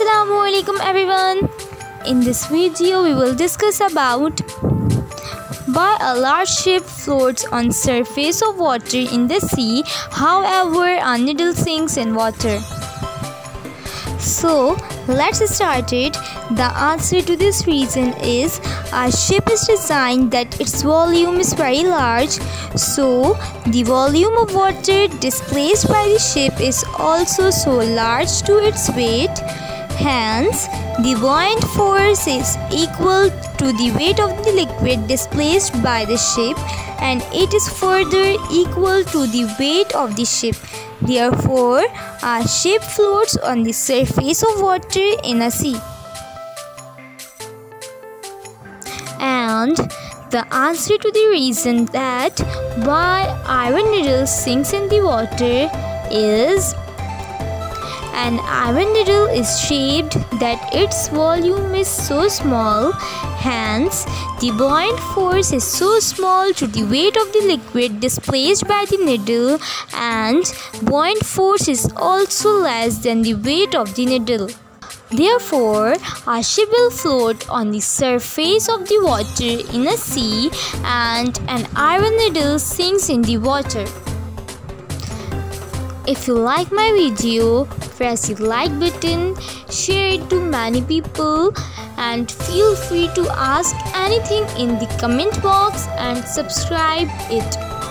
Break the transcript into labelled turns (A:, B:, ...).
A: Assalamualaikum everyone. In this video we will discuss about why a large ship floats on surface of water in the sea however a needle sinks in water. So let's start it. The answer to this reason is a ship is designed that its volume is very large so the volume of water displaced by the ship is also so large to its weight hence the buoyant force is equal to the weight of the liquid displaced by the ship and it is further equal to the weight of the ship. Therefore a ship floats on the surface of water in a sea. And the answer to the reason that why iron needle sinks in the water is an iron needle is shaped that its volume is so small hence the buoyant force is so small to the weight of the liquid displaced by the needle and buoyant force is also less than the weight of the needle Therefore, a ship will float on the surface of the water in a sea and an iron needle sinks in the water. If you like my video, press the like button, share it to many people and feel free to ask anything in the comment box and subscribe it.